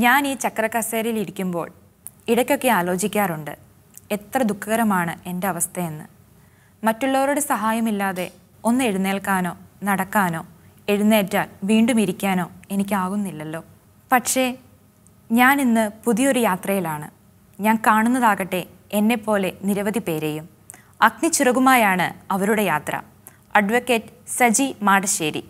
ഞാൻ ഈ ചക്രക്കസേരയിൽ ഇരിക്കുമ്പോൾ ഇടയ്ക്കൊക്കെ ആലോചിക്കാറുണ്ട് എത്ര ദുഃഖകരമാണ് എന്റെ അവസ്ഥയെന്ന്. മറ്റുള്ളവരുടെ സഹായമില്ലാതെ ഒന്ന് എഴുന്നേൽക്കാനോ നടക്കാനോ എഴുന്നേറ്റാൽ വീണ്ടും ഇരിക്കാനോ എനിക്കാകുന്നില്ലല്ലോ. പക്ഷേ ഞാൻ ഇന്ന് പുതിയൊരു യാത്രയിലാണ്. ഞാൻ കാണുന്നതാകട്ടെ എന്നെപ്പോലെ നിരവധി പേരെയും. അഗ്നിച്ചിറകുമായാണ് അവരുടെ യാത്ര. അഡ്വക്കേറ്റ് സജി മാടശ്ശേരി.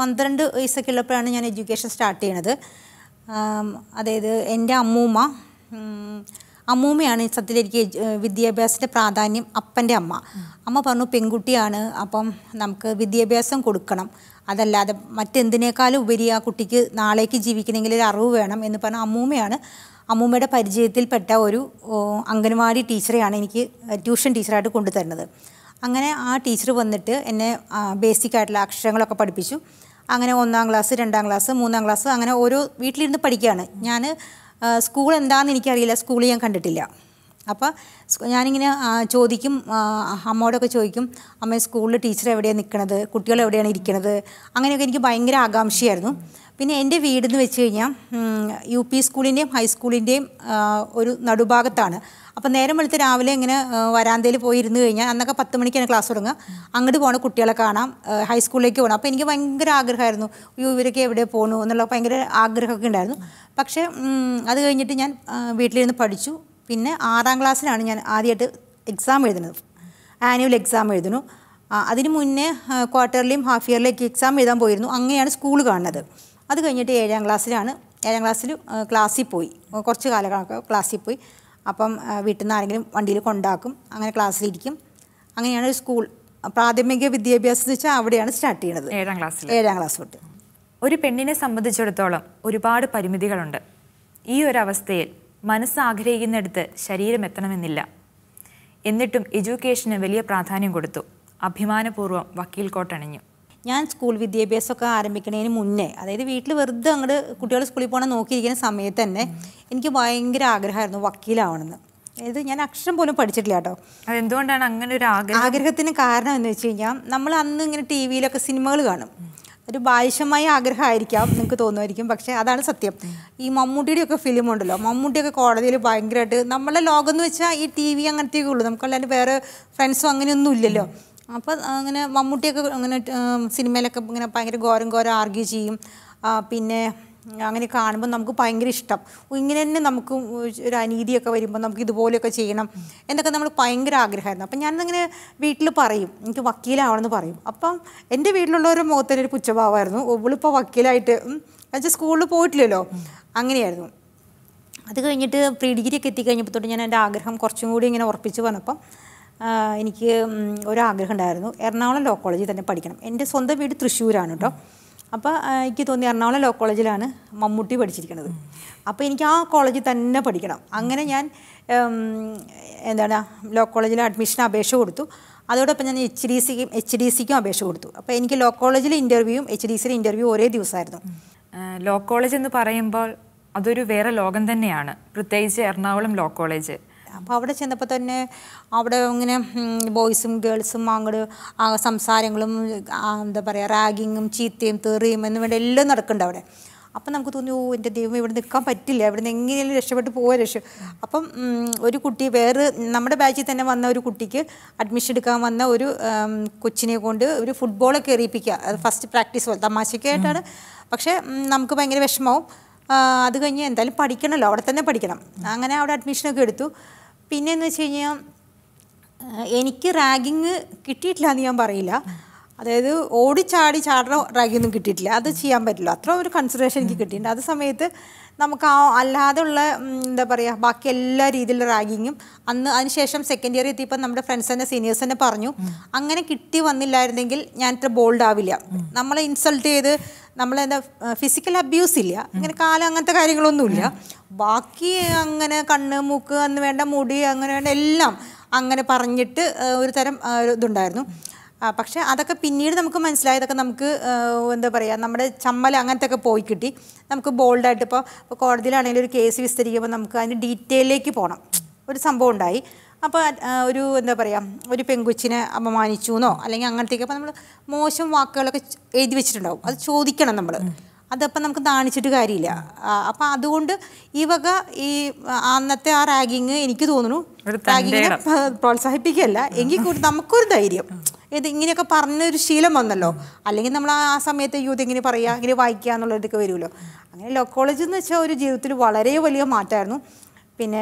പന്ത്രണ്ട് വയസ്സൊക്കെ ഉള്ളപ്പോഴാണ് ഞാൻ എഡ്യൂക്കേഷൻ സ്റ്റാർട്ട് ചെയ്യണത്. അതായത് എന്റെ അമ്മൂമ്മ അമ്മൂമ്മയാണ് സത്യത്തിൽ എനിക്ക് വിദ്യാഭ്യാസത്തിന്റെ പ്രാധാന്യം അപ്പന്റെ അമ്മ. അമ്മ പറഞ്ഞു പെൺകുട്ടിയാണ് അപ്പം നമുക്ക് വിദ്യാഭ്യാസം കൊടുക്കണം. അതല്ലാതെ മറ്റെന്തിനേക്കാളും ഉപരി ആ കുട്ടിക്ക് നാളേക്ക് ജീവിക്കണമെങ്കിൽ ഒരു അറിവ് വേണം എന്ന് പറഞ്ഞ അമ്മൂമ്മയാണ്. അമ്മൂമ്മയുടെ പരിചയത്തിൽപ്പെട്ട ഒരു അംഗൻവാടി ടീച്ചറെയാണ് എനിക്ക് ട്യൂഷൻ ടീച്ചറായിട്ട് കൊണ്ടുതരുന്നത്. അങ്ങനെ ആ ടീച്ചർ വന്നിട്ട് എന്നെ ബേസിക് ആയിട്ടുള്ള അക്ഷരങ്ങളൊക്കെ പഠിപ്പിച്ചു. അങ്ങനെ ഒന്നാം ക്ലാസ് രണ്ടാം ക്ലാസ് മൂന്നാം ക്ലാസ് അങ്ങനെ ഓരോ വീട്ടിലിരുന്ന് പഠിക്കുകയാണ്. ഞാൻ സ്കൂൾ എന്താണെന്ന് എനിക്കറിയില്ല. സ്കൂൾ ഞാൻ കണ്ടിട്ടില്ല. അപ്പോൾ ഞാനിങ്ങനെ ചോദിക്കും അമ്മയോടൊക്കെ ചോദിക്കും അമ്മ സ്കൂളിൽ ടീച്ചർ എവിടെയാണ് നിൽക്കണത് കുട്ടികൾ എവിടെയാണ് ഇരിക്കണത്? അങ്ങനെയൊക്കെ എനിക്ക് ഭയങ്കര ആകാംക്ഷയായിരുന്നു. പിന്നെ എന്റെ വീടെന്ന് വെച്ച് കഴിഞ്ഞാൽ യു പി സ്കൂളിന്റെയും ഹൈസ്കൂളിന്റെയും ഒരു നടുഭാഗത്താണ്. അപ്പോൾ നേരം വെളുത്ത് രാവിലെ ഇങ്ങനെ വരാന്തയിൽ പോയി ഇരുന്ന് കഴിഞ്ഞാൽ അന്നൊക്കെ പത്ത് മണിക്കാണ് ക്ലാസ് തുടങ്ങുക. അങ്ങോട്ട് പോണ കുട്ടികളെ കാണാം ഹൈസ്കൂളിലേക്ക് പോകണം അപ്പോൾ എനിക്ക് ഭയങ്കര ആഗ്രഹമായിരുന്നു ഇവരൊക്കെ എവിടെ പോകണു എന്നുള്ള ഭയങ്കര ആഗ്രഹമൊക്കെ ഉണ്ടായിരുന്നു. പക്ഷേ അത് കഴിഞ്ഞിട്ട് ഞാൻ വീട്ടിലിരുന്ന് പഠിച്ചു. പിന്നെ ആറാം ക്ലാസ്സിലാണ് ഞാൻ ആദ്യമായിട്ട് എക്സാം എഴുതുന്നത്. ആനുവൽ എക്സാം എഴുതുന്നു. അതിന് മുന്നേ ക്വാർട്ടർലിയും ഹാഫ് ഇയറിലേക്ക് എക്സാം എഴുതാൻ പോയിരുന്നു. അങ്ങനെയാണ് സ്കൂൾ കാണുന്നത്. അത് കഴിഞ്ഞിട്ട് ഏഴാം ക്ലാസ്സിലാണ്. ഏഴാം ക്ലാസ്സിൽ ക്ലാസ്സിൽ പോയി. കുറച്ച് കാലങ്ങളൊക്കെ ക്ലാസ്സിൽ പോയി. അപ്പം വീട്ടിൽ നിന്ന് ആരെങ്കിലും വണ്ടിയിൽ കൊണ്ടാക്കും. അങ്ങനെ ക്ലാസ്സിലിരിക്കും. അങ്ങനെയാണ് ഒരു സ്കൂൾ. പ്രാഥമിക വിദ്യാഭ്യാസം എന്ന് വെച്ചാൽ അവിടെയാണ് സ്റ്റാർട്ട് ചെയ്യണത്. ഏഴാം ക്ലാസ്സിൽ ഏഴാം ക്ലാസ് തൊട്ട്. ഒരു പെണ്ണിനെ സംബന്ധിച്ചിടത്തോളം ഒരുപാട് പരിമിതികളുണ്ട്. ഈ ഒരു അവസ്ഥയിൽ മനസ്സ് ആഗ്രഹിക്കുന്നിടത്ത് ശരീരം എത്തണമെന്നില്ല. എന്നിട്ടും എഡ്യൂക്കേഷന് വലിയ പ്രാധാന്യം കൊടുത്തു. അഭിമാനപൂർവം വക്കീൽ കോട്ടണിഞ്ഞു. ഞാൻ സ്കൂൾ വിദ്യാഭ്യാസമൊക്കെ ആരംഭിക്കുന്നതിന് മുന്നേ അതായത് വീട്ടിൽ വെറുതെ അങ്ങോട്ട് കുട്ടികൾ സ്കൂളിൽ പോകണം നോക്കിയിരിക്കുന്ന സമയത്ത് തന്നെ എനിക്ക് ഭയങ്കര ആഗ്രഹമായിരുന്നു വക്കീലാവണമെന്ന് അതായത് ഞാൻ അക്ഷരം പോലും പഠിച്ചിട്ടില്ല കേട്ടോ. അതെന്തുകൊണ്ടാണ് അങ്ങനെ ഒരു ആഗ്രഹം? ആഗ്രഹത്തിന് കാരണം എന്ന് വെച്ച് കഴിഞ്ഞാൽ നമ്മൾ അന്ന് ഇങ്ങനെ ടി വിയിലൊക്കെ സിനിമകൾ കാണും. ഒരു ബാലിശമായ ആഗ്രഹമായിരിക്കാം നിങ്ങൾക്ക് തോന്നുമായിരിക്കും പക്ഷേ അതാണ് സത്യം. ഈ മമ്മൂട്ടിയുടെ ഒക്കെ ഫിലിം ഉണ്ടല്ലോ മമ്മൂട്ടിയൊക്കെ കോടതിയിൽ ഭയങ്കരമായിട്ട് നമ്മളെ ലോകം എന്ന് വെച്ചാൽ ഈ ടി വി അങ്ങനത്തെയൊക്കെ ഉള്ളൂ. നമുക്കല്ലാണ്ട് വേറെ ഫ്രണ്ട്സും അങ്ങനെയൊന്നും ഇല്ലല്ലോ. അപ്പോൾ അങ്ങനെ മമ്മൂട്ടിയൊക്കെ അങ്ങനെ സിനിമയിലൊക്കെ ഇങ്ങനെ ഭയങ്കര ഘോരം ഘോരം ആർഗ്യൂ ചെയ്യും. പിന്നെ അങ്ങനെ കാണുമ്പോൾ നമുക്ക് ഭയങ്കര ഇഷ്ടം. ഇങ്ങനെ തന്നെ നമുക്ക് ഒരു അനീതിയൊക്കെ വരുമ്പോൾ നമുക്ക് ഇതുപോലെയൊക്കെ ചെയ്യണം എന്നൊക്കെ നമ്മൾ ഭയങ്കര ആഗ്രഹമായിരുന്നു. അപ്പം ഞാനിങ്ങനെ വീട്ടിൽ പറയും എനിക്ക് വക്കീലാവണമെന്ന് പറയും. അപ്പം എന്റെ വീട്ടിലുള്ളവരുടെ മുഖത്തൊരു പുച്ഛഭാവമായിരുന്നു. ഇവളിപ്പോൾ വക്കീലായിട്ട് എന്നുവെച്ചാൽ സ്കൂളിൽ പോയിട്ടില്ലല്ലോ. അങ്ങനെയായിരുന്നു. അത് കഴിഞ്ഞിട്ട് പ്രീ ഡിഗ്രി ഒക്കെ എത്തിക്കഴിഞ്ഞപ്പോൾ തൊട്ട് ഞാൻ എന്റെ ആഗ്രഹം കുറച്ചും കൂടി ഇങ്ങനെ ഉറപ്പിച്ച് വന്നപ്പം എനിക്ക് ഒരാഗ്രഹം ഉണ്ടായിരുന്നു. എറണാകുളം ലോ കോളേജിൽ തന്നെ പഠിക്കണം. എന്റെ സ്വന്തം വീട് തൃശ്ശൂരാണ് കേട്ടോ. അപ്പോൾ എനിക്ക് തോന്നി എറണാകുളം ലോ കോളേജിലാണ് മമ്മൂട്ടി പഠിച്ചിരിക്കുന്നത്. അപ്പോൾ എനിക്ക് ആ കോളേജിൽ തന്നെ പഠിക്കണം. അങ്ങനെ ഞാൻ എന്താണ് ലോ കോളേജിൽ അഡ്മിഷൻ അപേക്ഷ കൊടുത്തു. അതോടൊപ്പം ഞാൻ എച്ച് ഡി സിക്കും എച്ച് ഡി സിക്കും അപേക്ഷ കൊടുത്തു. അപ്പോൾ എനിക്ക് ലോ കോളേജിലെ ഇന്റർവ്യൂവും എച്ച് ഡി സിയിലെ ഇന്റർവ്യൂ ഒരേ ദിവസമായിരുന്നു ലോ കോളേജ് എന്ന് പറയുമ്പോൾ അതൊരു വേറെ ലോകം തന്നെയാണ്. പ്രത്യേകിച്ച് എറണാകുളം ലോ കോളേജ് അപ്പോൾ അവിടെ ചെന്നപ്പോൾ തന്നെ അവിടെ ഇങ്ങനെ ബോയ്സും ഗേൾസും അങ്ങോട്ട് സംസാരങ്ങളും എന്താ പറയുക റാഗിങ്ങും ചീത്തയും തെറിയും എന്ന് വേണ്ട എല്ലാം നടക്കുന്നുണ്ട് അവിടെ. അപ്പം നമുക്ക് തോന്നി ഓ എന്റെ ദൈവം ഇവിടെ നിൽക്കാൻ പറ്റില്ല. ഇവിടെ നിന്ന് എങ്ങനെയും രക്ഷപ്പെട്ട് പോകാൻ രക്ഷ അപ്പം ഒരു കുട്ടി വേറെ നമ്മുടെ ബാച്ചിൽ തന്നെ വന്ന ഒരു കുട്ടിക്ക് അഡ്മിഷൻ എടുക്കാൻ വന്ന ഒരു കൊച്ചിനെ കൊണ്ട് ഒരു ഫുട്ബോളൊക്കെ എറിയിപ്പിക്കുക. അത് ഫസ്റ്റ് പ്രാക്ടീസ് പോലെ തമാശയ്ക്കായിട്ടാണ് പക്ഷേ നമുക്ക് ഭയങ്കര വിഷമവും. അത് കഴിഞ്ഞ് എന്തായാലും പഠിക്കണമല്ലോ അവിടെ തന്നെ പഠിക്കണം. അങ്ങനെ അവിടെ അഡ്മിഷനൊക്കെ എടുത്തു. പിന്നെ എന്ന് വെച്ച് കഴിഞ്ഞാൽ എനിക്ക് റാഗിങ് കിട്ടിയിട്ടില്ല എന്ന് ഞാൻ പറയില്ല. അതായത് ഓടിച്ചാടി ചാടുന്ന റാഗിയൊന്നും കിട്ടിയിട്ടില്ല. അത് ചെയ്യാൻ പറ്റില്ല. അത്ര ഒരു കൺസിഡറേഷൻ എനിക്ക് കിട്ടിയിട്ടുണ്ട്. അത് സമയത്ത് നമുക്ക് ആ അല്ലാതെയുള്ള എന്താ പറയുക ബാക്കി എല്ലാ രീതിയിലുള്ള റാഗിങ്ങും അന്ന് അതിനുശേഷം സെക്കൻഡ് ഇയർ എത്തിയപ്പോൾ നമ്മുടെ ഫ്രണ്ട്സ് തന്നെ സീനിയേഴ്സ് തന്നെ പറഞ്ഞു അങ്ങനെ കിട്ടി വന്നില്ലായിരുന്നെങ്കിൽ ഞാൻ ഇത്ര ബോൾഡ് ആവില്ല. നമ്മളെ ഇൻസൾട്ട് ചെയ്ത് നമ്മളെന്താ ഫിസിക്കൽ അബ്യൂസ് ഇല്ല. അങ്ങനെ കാലം അങ്ങനത്തെ കാര്യങ്ങളൊന്നുമില്ല. ബാക്കി അങ്ങനെ കണ്ണ് മൂക്ക് അന്ന് വേണ്ട മുടി അങ്ങനെ വേണ്ട എല്ലാം അങ്ങനെ പറഞ്ഞിട്ട് ഒരു തരം ഇതുണ്ടായിരുന്നു. പക്ഷേ അതൊക്കെ പിന്നീട് നമുക്ക് മനസ്സിലായതൊക്കെ നമുക്ക് എന്താ പറയുക നമ്മുടെ ചമ്മൽ അങ്ങനത്തെ ഒക്കെ പോയി കിട്ടി. നമുക്ക് ബോൾഡായിട്ട് ഇപ്പോൾ കോടതിയിലാണെങ്കിലും ഒരു കേസ് വിസ്തരിക്കുമ്പോൾ നമുക്ക് അതിന്റെ ഡീറ്റെയിലേക്ക് പോകണം ഒരു സംഭവം ഉണ്ടായി. അപ്പോൾ ഒരു എന്താ പറയുക ഒരു പെങ്കുച്ചിനെ അപമാനിച്ചു എന്നോ അല്ലെങ്കിൽ അങ്ങനത്തേക്ക് അപ്പോൾ നമ്മൾ മോശം വാക്കുകളൊക്കെ എഴുതി വെച്ചിട്ടുണ്ടാവും. അത് ചോദിക്കണം നമ്മൾ അതപ്പം നമുക്ക് നാണിച്ചിട്ട് കാര്യമില്ല. അപ്പം അതുകൊണ്ട് ഈ വക ഈ അന്നത്തെ ആ റാഗിങ് എനിക്ക് തോന്നുന്നു റാഗിങ്ങിനെ പ്രോത്സാഹിപ്പിക്കുകയല്ല. എങ്കിൽ കൂടി നമുക്കൊരു ധൈര്യം. ഇത് ഇങ്ങനെയൊക്കെ പറഞ്ഞൊരു ശീലം വന്നല്ലോ. അല്ലെങ്കിൽ നമ്മൾ ആ സമയത്ത് യൂത്ത് ഇങ്ങനെ പറയുക ഇങ്ങനെ വായിക്കുക എന്നുള്ളതൊക്കെ വരുമല്ലോ. അങ്ങനെ ലോ കോളേജ് എന്ന് വെച്ചാൽ ഒരു ജീവിതത്തിൽ വളരെ വലിയ മാറ്റമായിരുന്നു. പിന്നെ